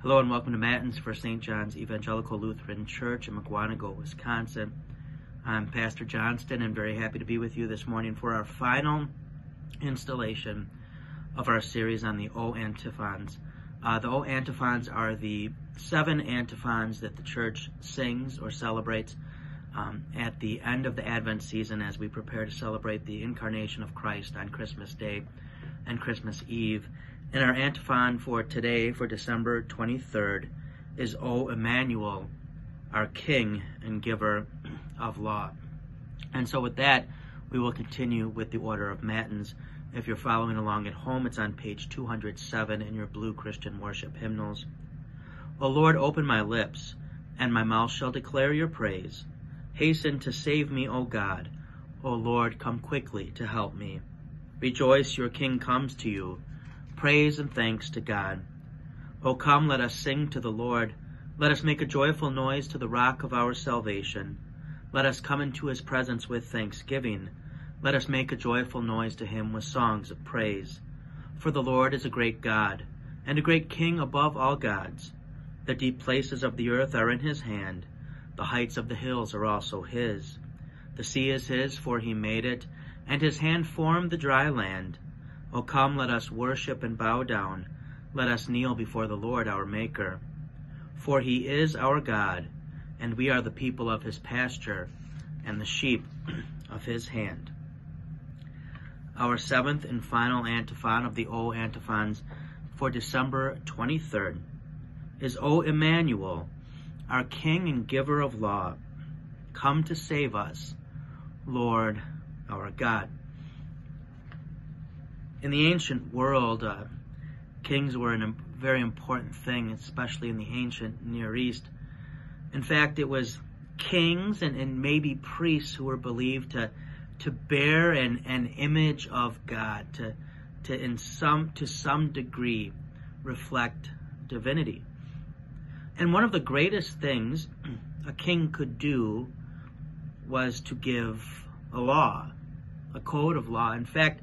Hello and welcome to Matins for St. John's Evangelical Lutheran Church in Mukwonago, Wisconsin. I'm Pastor Johnston and very happy to be with you this morning for our final installation of our series on the O antiphons. Uh, the O antiphons are the seven antiphons that the church sings or celebrates um, at the end of the Advent season as we prepare to celebrate the incarnation of Christ on Christmas Day and Christmas Eve. And our antiphon for today, for December 23rd, is O Emmanuel, our King and Giver of Law. And so with that, we will continue with the order of Matins. If you're following along at home, it's on page 207 in your blue Christian worship hymnals. O Lord, open my lips, and my mouth shall declare your praise. Hasten to save me, O God. O Lord, come quickly to help me. Rejoice, your King comes to you praise and thanks to God. O come, let us sing to the Lord. Let us make a joyful noise to the rock of our salvation. Let us come into his presence with thanksgiving. Let us make a joyful noise to him with songs of praise. For the Lord is a great God, and a great King above all gods. The deep places of the earth are in his hand. The heights of the hills are also his. The sea is his, for he made it, and his hand formed the dry land. O come, let us worship and bow down. Let us kneel before the Lord our Maker. For he is our God, and we are the people of his pasture, and the sheep of his hand. Our seventh and final antiphon of the O antiphons for December 23rd is O Emmanuel, our King and giver of law. Come to save us, Lord our God in the ancient world, uh, kings were a very important thing, especially in the ancient Near East. In fact, it was kings and, and maybe priests who were believed to to bear an, an image of God, to to in some to some degree reflect divinity. And one of the greatest things a king could do was to give a law, a code of law. In fact,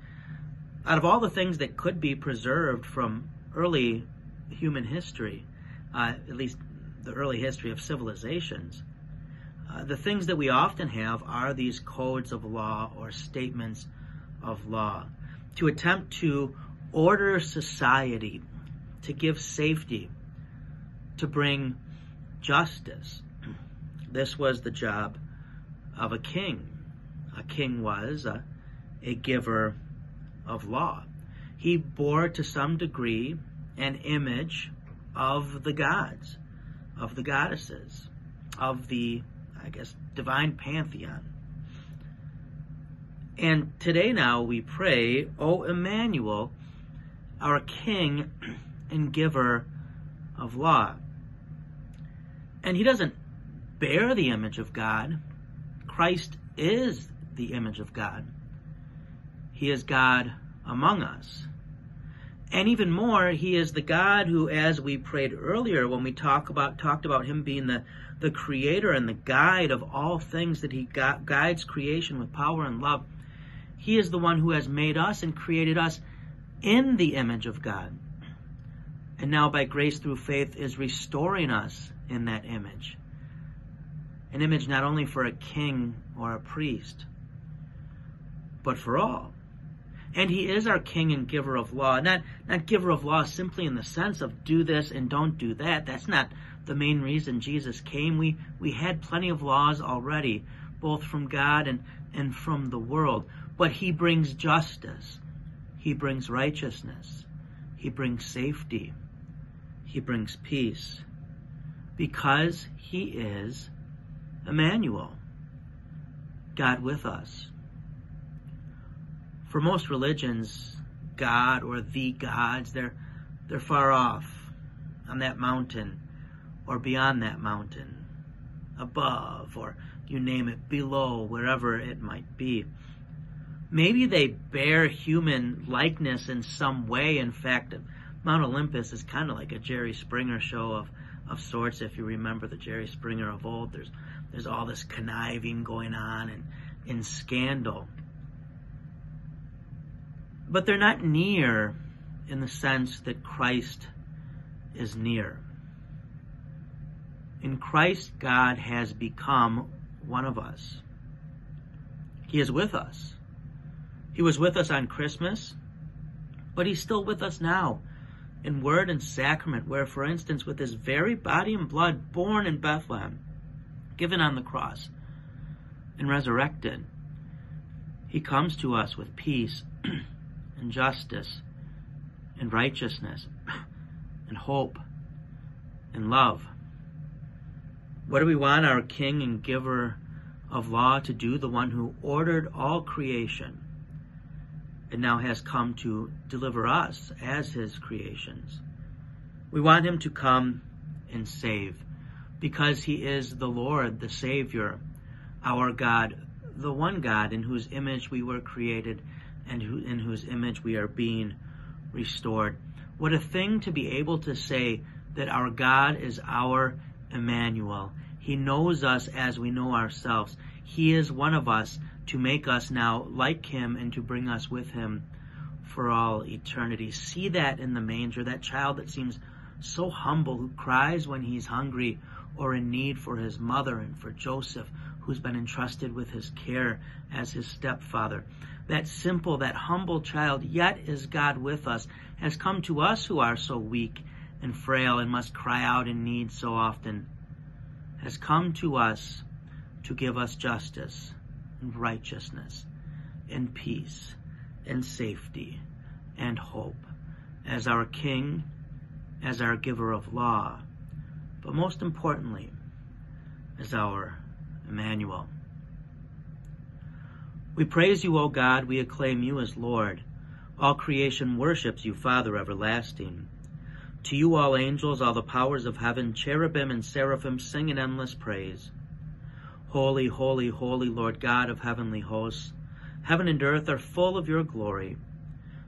out of all the things that could be preserved from early human history, uh, at least the early history of civilizations, uh, the things that we often have are these codes of law or statements of law to attempt to order society, to give safety, to bring justice. This was the job of a king. A king was a, a giver of law. He bore to some degree an image of the gods, of the goddesses, of the, I guess, divine pantheon. And today now we pray, O Emmanuel, our King and giver of law. And he doesn't bear the image of God. Christ is the image of God. He is God among us. And even more, he is the God who, as we prayed earlier when we talk about talked about him being the, the creator and the guide of all things that he guides creation with power and love. He is the one who has made us and created us in the image of God. And now by grace through faith is restoring us in that image. An image not only for a king or a priest, but for all. And he is our king and giver of law. Not, not giver of law simply in the sense of do this and don't do that. That's not the main reason Jesus came. We, we had plenty of laws already, both from God and, and from the world. But he brings justice. He brings righteousness. He brings safety. He brings peace. Because he is Emmanuel, God with us. For most religions, God or the gods, they're, they're far off on that mountain or beyond that mountain, above or you name it, below, wherever it might be. Maybe they bear human likeness in some way. In fact, Mount Olympus is kind of like a Jerry Springer show of, of sorts. If you remember the Jerry Springer of old, there's there's all this conniving going on and in scandal but they're not near in the sense that Christ is near. In Christ, God has become one of us. He is with us. He was with us on Christmas, but He's still with us now in word and sacrament, where, for instance, with His very body and blood born in Bethlehem, given on the cross, and resurrected, He comes to us with peace and justice and righteousness and hope and love. What do we want our King and giver of law to do? The one who ordered all creation and now has come to deliver us as his creations. We want him to come and save because he is the Lord, the Savior, our God, the one God in whose image we were created and who, in whose image we are being restored. What a thing to be able to say that our God is our Emmanuel. He knows us as we know ourselves. He is one of us to make us now like him and to bring us with him for all eternity. See that in the manger, that child that seems so humble, who cries when he's hungry or in need for his mother and for Joseph, who's been entrusted with his care as his stepfather. That simple, that humble child, yet is God with us, has come to us who are so weak and frail and must cry out in need so often, has come to us to give us justice and righteousness and peace and safety and hope as our King, as our giver of law, but most importantly, as our Emmanuel. We praise you, O God, we acclaim you as Lord. All creation worships you, Father everlasting. To you all angels, all the powers of heaven, cherubim and seraphim sing an endless praise. Holy, holy, holy Lord God of heavenly hosts, heaven and earth are full of your glory.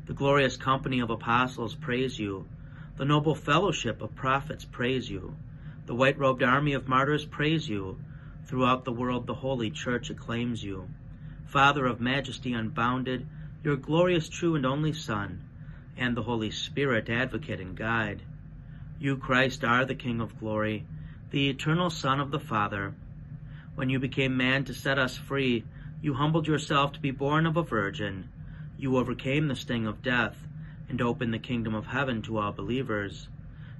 The glorious company of apostles praise you. The noble fellowship of prophets praise you. The white-robed army of martyrs praise you. Throughout the world the holy church acclaims you. Father of majesty unbounded, your glorious true and only Son, and the Holy Spirit, advocate and guide. You, Christ, are the King of glory, the eternal Son of the Father. When you became man to set us free, you humbled yourself to be born of a virgin. You overcame the sting of death and opened the kingdom of heaven to all believers.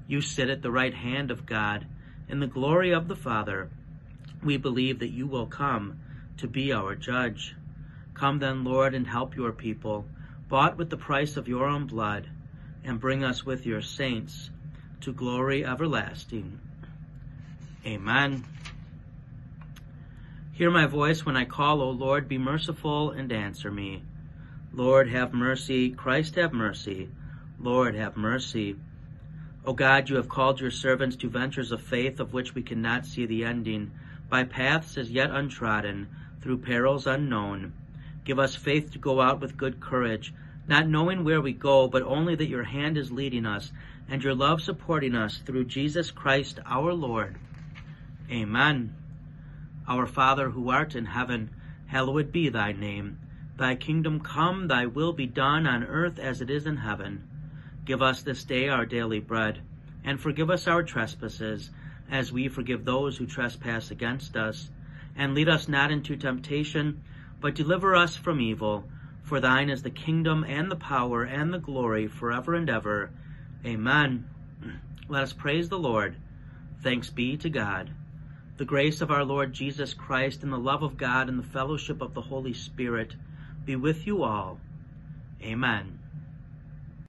You sit at the right hand of God in the glory of the Father. We believe that you will come to be our judge. Come then, Lord, and help your people bought with the price of your own blood, and bring us with your saints to glory everlasting. Amen. Hear my voice when I call, O Lord, be merciful and answer me. Lord, have mercy. Christ, have mercy. Lord, have mercy. O God, you have called your servants to ventures of faith of which we cannot see the ending, by paths as yet untrodden, through perils unknown. Give us faith to go out with good courage, not knowing where we go, but only that your hand is leading us and your love supporting us through Jesus Christ our Lord. Amen. Our Father who art in heaven, hallowed be thy name. Thy kingdom come, thy will be done on earth as it is in heaven. Give us this day our daily bread, and forgive us our trespasses, as we forgive those who trespass against us. And lead us not into temptation, but deliver us from evil. For thine is the kingdom and the power and the glory forever and ever. Amen. Let us praise the Lord. Thanks be to God. The grace of our Lord Jesus Christ and the love of God and the fellowship of the Holy Spirit be with you all. Amen.